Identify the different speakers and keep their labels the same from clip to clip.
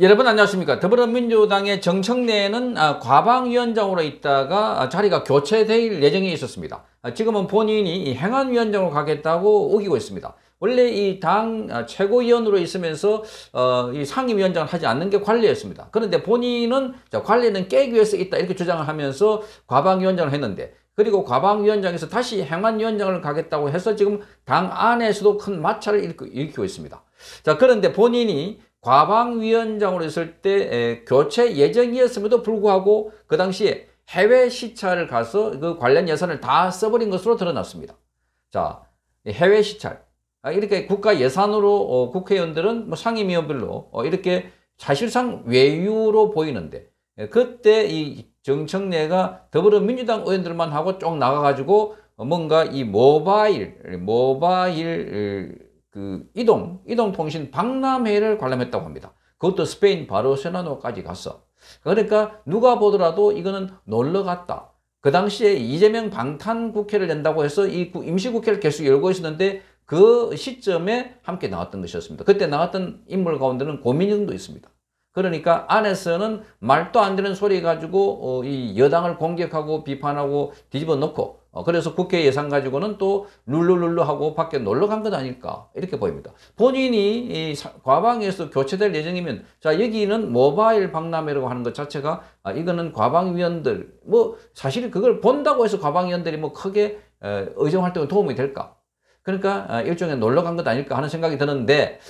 Speaker 1: 여러분 안녕하십니까? 더불어민주당의 정청래는 아, 과방위원장으로 있다가 아, 자리가 교체될 예정이 있었습니다. 아, 지금은 본인이 행안위원장으로 가겠다고 우기고 있습니다. 원래 이 당 최고위원으로 있으면서 어, 이 상임위원장을 하지 않는 게 관리였습니다. 그런데 본인은 관리는 깨기 위해서 있다 이렇게 주장을 하면서 과방위원장을 했는데 그리고 과방위원장에서 다시 행안위원장을 가겠다고 해서 지금 당 안에서도 큰 마찰을 일으키고 있습니다. 자 그런데 본인이 과방위원장으로 있을 때 교체 예정이었음에도 불구하고 그 당시에 해외 시찰을 가서 그 관련 예산을 다 써버린 것으로 드러났습니다. 자, 해외 시찰. 아, 이렇게 국가 예산으로 어, 국회의원들은 뭐 상임위원별로 어, 이렇게 사실상 외유로 보이는데 그때 이 정청래가 더불어민주당 의원들만 하고 쭉 나가가지고 뭔가 이 모바일 모바일 그 이동, 이동통신 박람회를 관람했다고 합니다. 그것도 스페인 바르셀로나까지 갔어. 그러니까 누가 보더라도 이거는 놀러 갔다. 그 당시에 이재명 방탄 국회를 낸다고 해서 이 임시국회를 계속 열고 있었는데 그 시점에 함께 나왔던 것이었습니다. 그때 나왔던 인물 가운데는 고민정도 있습니다. 그러니까 안에서는 말도 안 되는 소리 가지고 어, 이 여당을 공격하고 비판하고 뒤집어 놓고 어, 그래서 국회 예산 가지고는 또 룰루룰루 하고 밖에 놀러 간것 아닐까 이렇게 보입니다. 본인이 이 과방에서 교체될 예정이면 자 여기는 모바일 박람회라고 하는 것 자체가 아, 이거는 과방위원들 뭐 사실 그걸 본다고 해서 과방위원들이 뭐 크게 에, 의정 활동에 도움이 될까? 그러니까 아, 일종의 놀러 간 것 아닐까 하는 생각이 드는데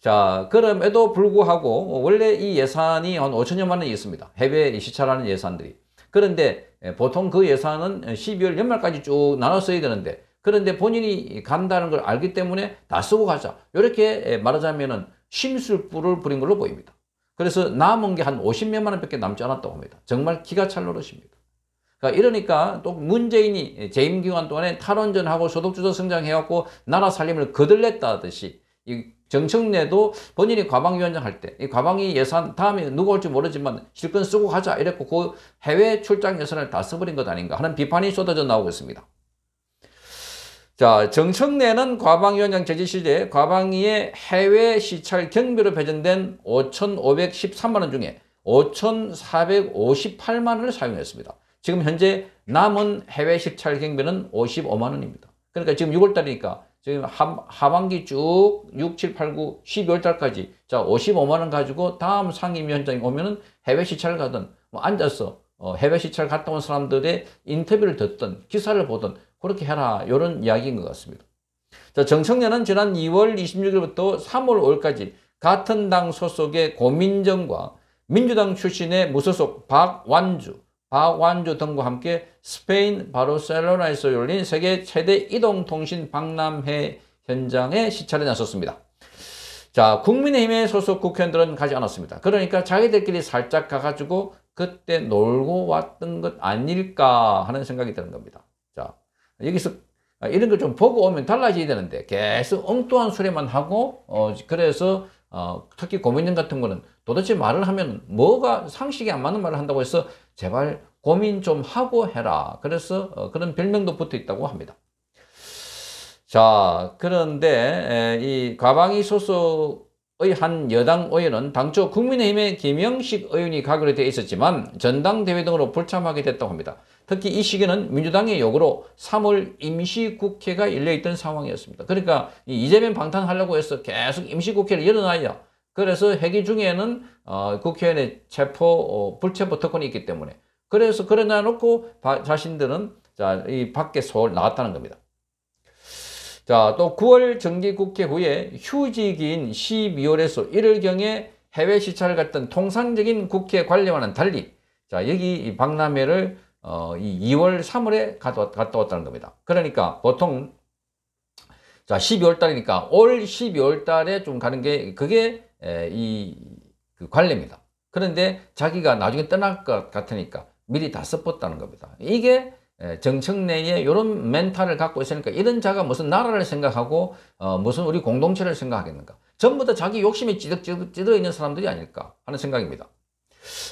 Speaker 1: 자 그럼에도 불구하고 원래 이 예산이 한 5천여만 원이 있습니다. 해외 시찰하는 예산들이 그런데 예, 보통 그 예산은 12월 연말까지 쭉 나눠 써야 되는데 그런데 본인이 간다는 걸 알기 때문에 다 쓰고 가자. 이렇게 예, 말하자면은 심술부를 부린 걸로 보입니다. 그래서 남은 게 한 50몇만 원밖에 남지 않았다고 합니다. 정말 기가 찰 노릇입니다. 그러니까 이러니까 또 문재인이 재임 기간 동안에 탈원전하고 소득주도 성장해갖고 나라 살림을 거들냈다 하듯이 이 정청래도 본인이 과방위원장 할 때 이 과방위 예산 다음에 누가 올지 모르지만 실컷 쓰고 가자 이랬고 그 해외 출장 예산을 다 써버린 것 아닌가 하는 비판이 쏟아져 나오고 있습니다. 자, 정청래는 과방위원장 제지 시제 과방위의 해외 시찰 경비로 배정된 5,513만 원 중에 5,458만 원을 사용했습니다. 지금 현재 남은 해외 시찰 경비는 55만 원입니다. 그러니까 지금 6월 달이니까 지금 하, 하반 기 쭉 6, 7, 8, 9, 12월 달까지 자 55만 원 가지고 다음 상임위원장이 오면은 해외 시찰 가든 뭐 앉아서 어, 해외 시찰 갔다 온 사람들의 인터뷰를 듣든 기사를 보든 그렇게 해라 이런 이야기인 것 같습니다. 자 정청래는 지난 2월 26일부터 3월 5일까지 같은 당 소속의 고민정과 민주당 출신의 무소속 박완주 박완주 등과 함께 스페인 바르셀로나에서 열린 세계 최대 이동통신 박람회 현장에 시찰에 나섰습니다. 자, 국민의힘의 소속 국회의원들은 가지 않았습니다. 그러니까 자기들끼리 살짝 가가지고 그때 놀고 왔던 것 아닐까 하는 생각이 드는 겁니다. 자, 여기서 이런 걸 좀 보고 오면 달라져야 되는데 계속 엉뚱한 소리만 하고 어, 그래서 어, 특히 고민정 같은 거는 도대체 말을 하면 뭐가 상식이 안 맞는 말을 한다고 해서 제발 고민 좀 하고 해라. 그래서 어, 그런 별명도 붙어 있다고 합니다. 자, 그런데 이 가방이 소속 의 한 여당 의원은 당초 국민의힘의 김영식 의원이 가기로 되어 있었지만 전당대회 등으로 불참하게 됐다고 합니다. 특히 이 시기는 민주당의 요구로 3월 임시국회가 열려있던 상황이었습니다. 그러니까 이재명 방탄하려고 해서 계속 임시국회를 열어놔야 그래서 회기 중에는 어, 국회의원의 체포, 어, 불체포 특권이 있기 때문에 그래서 그러나 놓고 바, 자신들은 자, 이 밖에 서울 나왔다는 겁니다. 자, 또 9월 정기국회 후에 휴직인 12월에서 1월경에 해외 시찰을 갔던 통상적인 국회 관례와는 달리 자, 여기 이 박람회를 어, 이 2월, 3월에 갔다, 왔다는 겁니다. 그러니까 보통 자, 12월 달이니까 올 12월 달에 좀 가는 게 그게 에, 이 그 관례입니다. 그런데 자기가 나중에 떠날 것 같으니까 미리 다 써봤다는 겁니다. 이게 정청래의 이런 멘탈을 갖고 있으니까 이런 자가 무슨 나라를 생각하고 어, 무슨 우리 공동체를 생각하겠는가. 전부 다 자기 욕심이 찌득찌득 찌들어 있는 사람들이 아닐까 하는 생각입니다.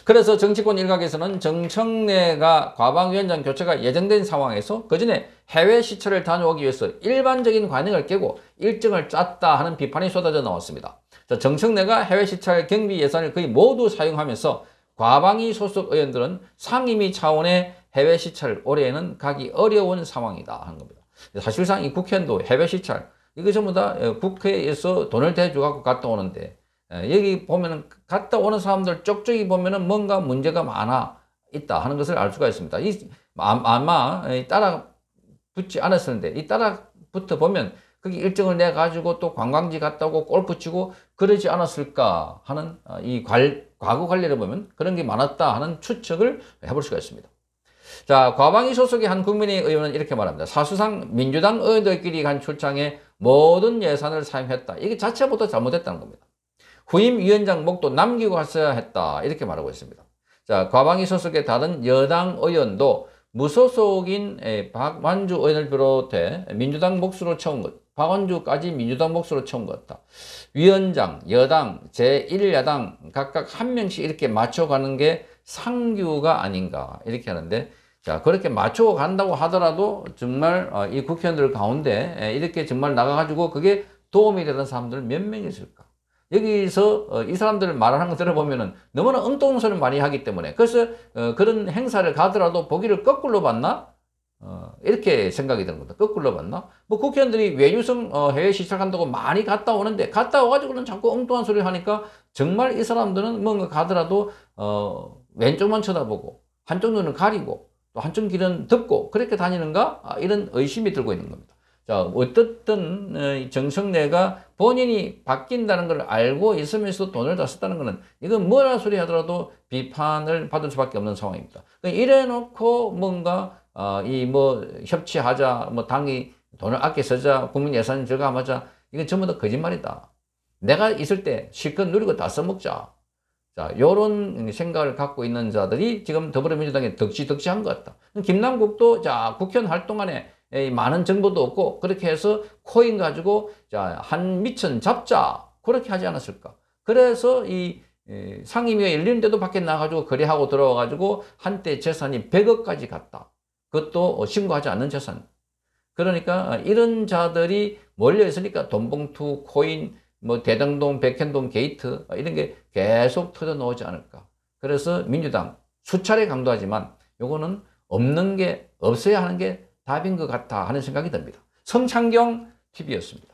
Speaker 1: 그래서 정치권 일각에서는 정청래가 과방위원장 교체가 예정된 상황에서 그 전에 해외 시찰을 다녀오기 위해서 일반적인 관행을 깨고 일정을 짰다 하는 비판이 쏟아져 나왔습니다. 자, 정청래가 해외 시찰 경비 예산을 거의 모두 사용하면서 과방위 소속 의원들은 상임위 차원의 해외 시찰 올해에는 가기 어려운 상황이다 하는 겁니다. 사실상 이 국회의원도 해외 시찰 이거 전부 다 어, 국회에서 돈을 대주갖고 갔다 오는데 에, 여기 보면은 갔다 오는 사람들 쪽쪽이 보면은 뭔가 문제가 많아 있다 하는 것을 알 수가 있습니다. 이 아- 아마 이 따라 붙지 않았었는데 이 따라 붙어 보면 거기 일정을 내 가지고 또 관광지 갔다 오고 골프 치고 그러지 않았을까 하는 어, 이 관, 과거 관리를 보면 그런 게 많았다 하는 추측을 해볼 수가 있습니다. 자, 과방위 소속의 한 국민의 의원은 이렇게 말합니다. 사실상 민주당 의원들끼리 간 출장에 모든 예산을 사용했다. 이게 자체부터 잘못했다는 겁니다. 후임 위원장 목도 남기고 갔어야 했다. 이렇게 말하고 있습니다. 자, 과방위 소속의 다른 여당 의원도 무소속인 에, 박만주 의원을 비롯해 민주당 몫으로 채운 것, 박원주까지 민주당 몫으로 채운 것 같다. 위원장, 여당, 제1야당 각각 한 명씩 이렇게 맞춰가는 게 상규가 아닌가 이렇게 하는데 자 그렇게 맞춰 간다고 하더라도 정말 어, 이 국회의원들 가운데 에, 이렇게 정말 나가가지고 그게 도움이 되는 사람들 몇 명 있을까? 여기서 어, 이 사람들 말하는 거 들어보면은 너무나 엉뚱한 소리를 많이 하기 때문에 그래서 어, 그런 행사를 가더라도 보기를 거꾸로 봤나? 어, 이렇게 생각이 드는 겁니다. 거꾸로 봤나? 뭐 국회의원들이 외유성 어, 해외 시찰한다고 많이 갔다 오는데 갔다 와가지고는 자꾸 엉뚱한 소리 하니까 정말 이 사람들은 뭔가 가더라도 어, 왼쪽만 쳐다보고 한쪽 눈을 가리고 또 한쪽 길은 덮고 그렇게 다니는가? 아, 이런 의심이 들고 있는 겁니다. 자, 어떻든 어, 이 정청래가 본인이 바뀐다는 걸 알고 있으면서도 돈을 다 썼다는 것은 이건 뭐라 소리 하더라도 비판을 받을 수밖에 없는 상황입니다. 그러니까 이래 놓고 뭔가 어, 이뭐 협치하자, 뭐 당이 돈을 아껴 쓰자, 국민 예산 절감하자, 이건 전부 다 거짓말이다. 내가 있을 때 실컷 누리고 다 써먹자. 자, 요런 생각을 갖고 있는 자들이 지금 더불어민주당에 덕지덕지한 것 같다. 김남국도 자, 국회의원 활동 안에 이 많은 정보도 없고 그렇게 해서 코인 가지고 자, 한 미천 잡자. 그렇게 하지 않았을까. 그래서 이 에, 상임위가 열리는데도 밖에 나가지고 거래하고 들어와가지고 한때 재산이 100억까지 갔다. 그것도 신고하지 않는 재산. 그러니까 이런 자들이 몰려 있으니까 돈봉투, 코인, 뭐 대장동, 백현동 게이트 이런 게 계속 터져 나오지 않을까. 그래서 민주당 수차례 강조하지만 요거는 없는 게 없어야 하는 게 답인 것 같아 하는 생각이 듭니다. 성창경 TV였습니다.